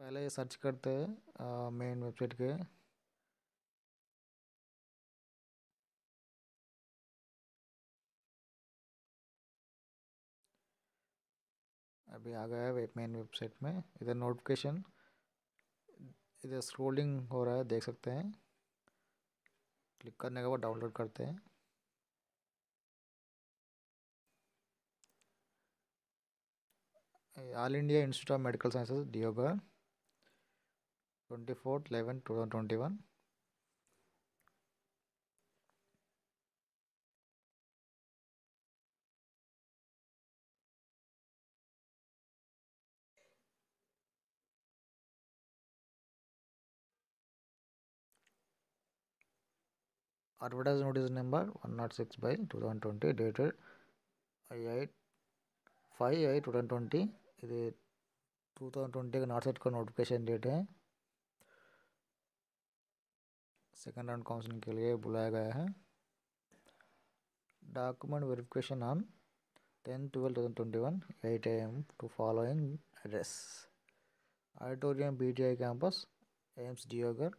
पहले ये सर्च करते हैं मेन वेबसाइट के। अभी आ गया है मेन वेबसाइट में। इधर नोटिफिकेशन इधर स्क्रोलिंग हो रहा है, देख सकते हैं। क्लिक करने के बाद डाउनलोड करते हैं। All India Institute of Medical Sciences twenty four eleven two thousand twenty one. Advertise notice number one not six by two thousand twenty dated eight five eight two thousand twenty ఇది two thousand ట్వంటీకి not సెట్కో notification డేటే second round counselling के लिए बुलाया गया है। Document verification on ten twelve two twenty one eight AM to following address auditorium B T I campus AIIMS Deoghar